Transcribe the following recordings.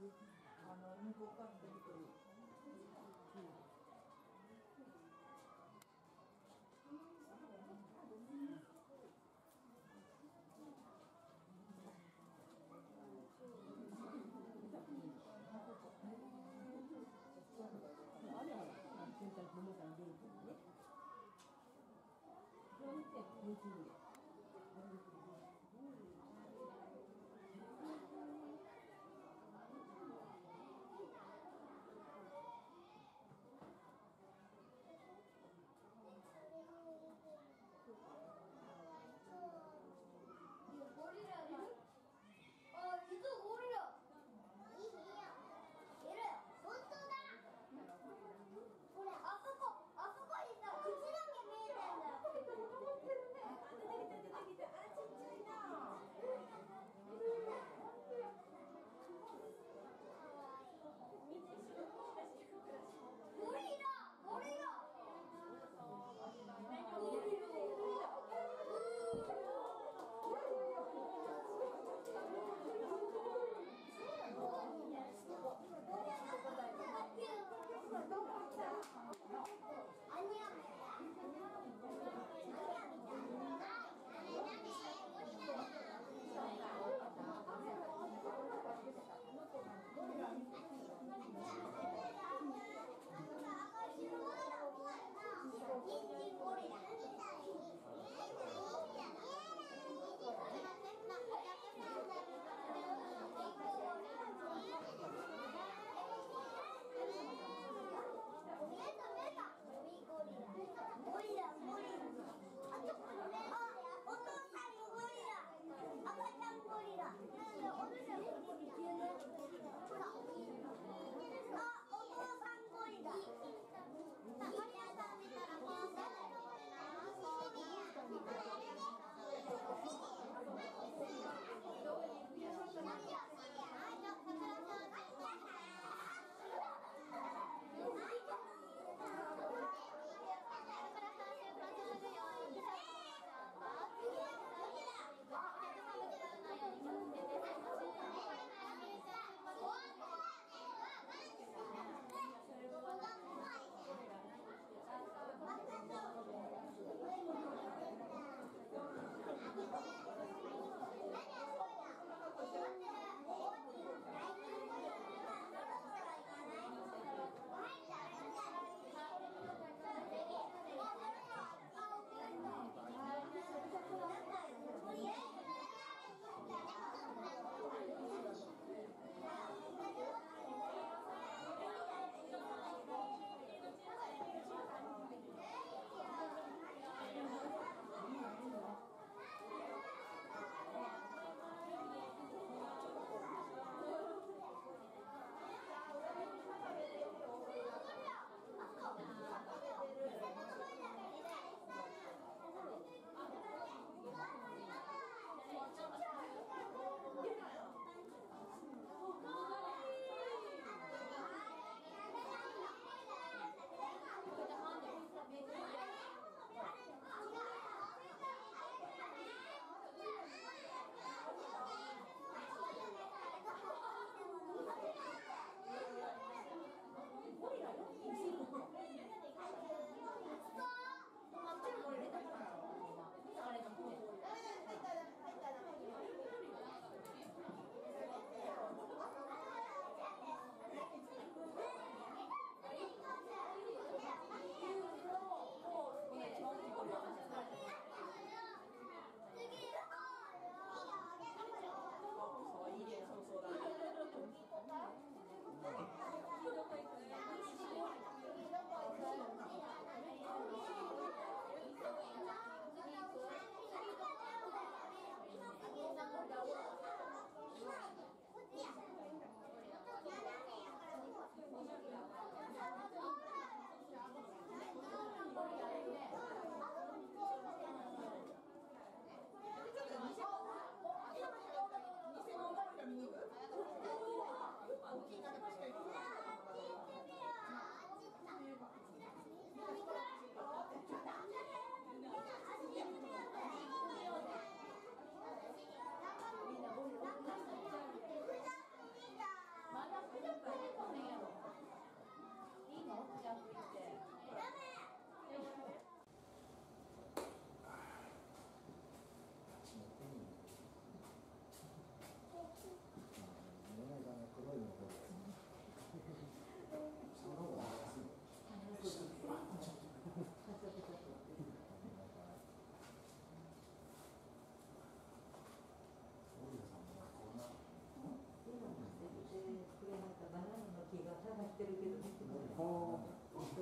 あの向こうから出てくる。あれは洗濯物から出るからね。それを見て、YouTube で。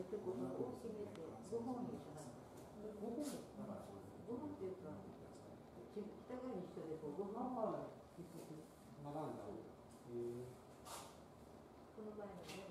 と5分を決めて5本にします。本本いうか、北側に人でこ飯5本を結。この前のね。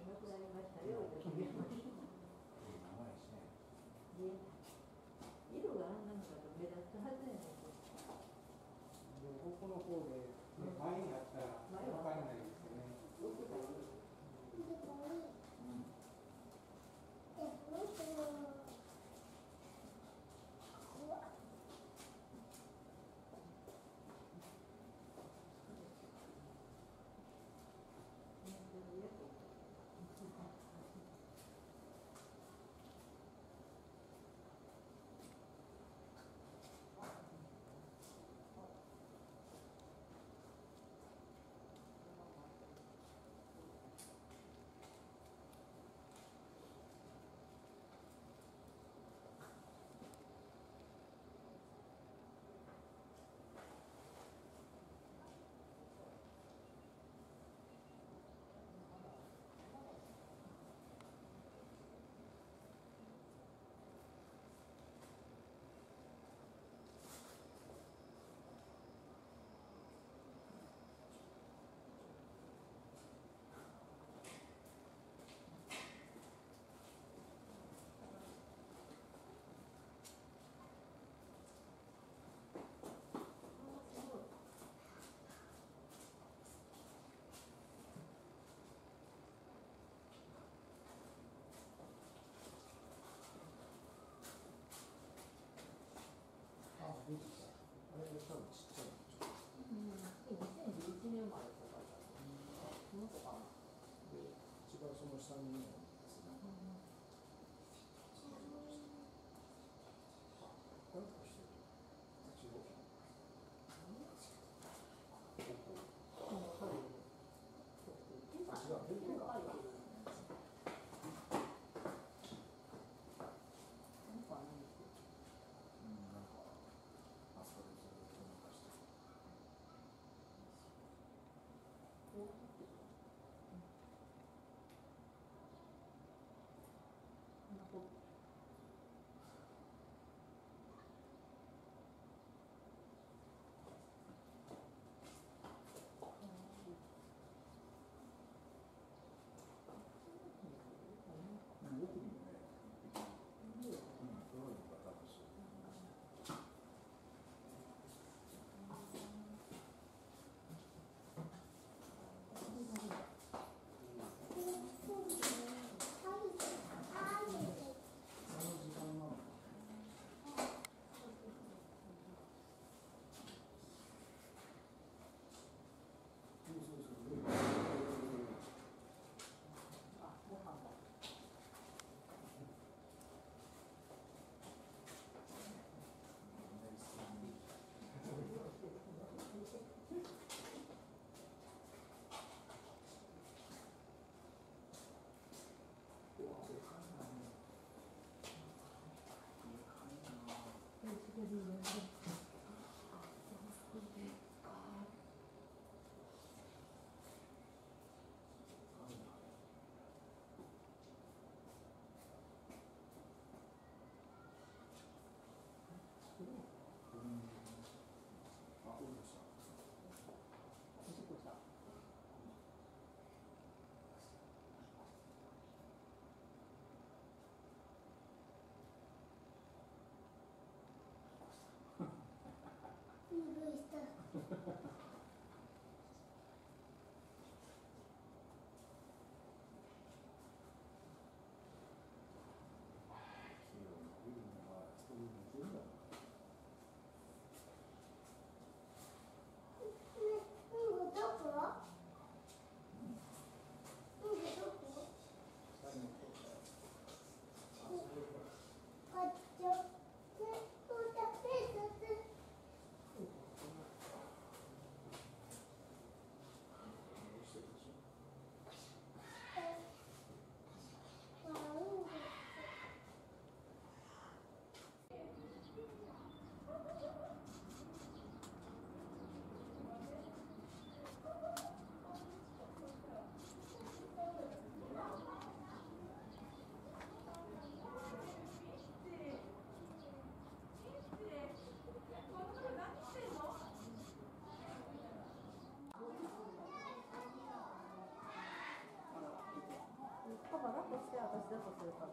るから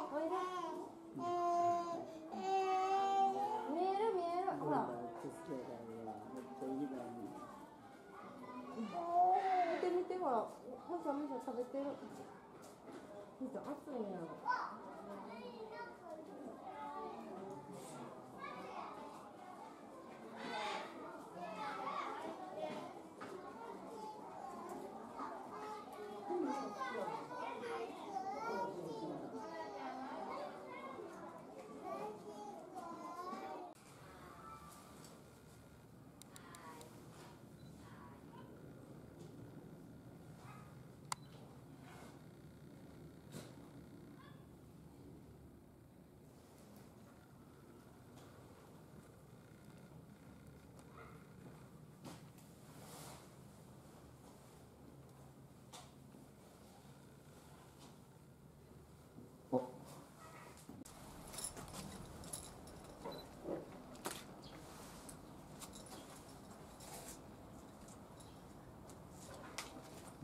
お見える見えるほら見て見てほらむしゃむしゃ食べてる。むしゃ熱いんやろ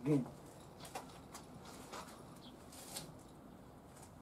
again.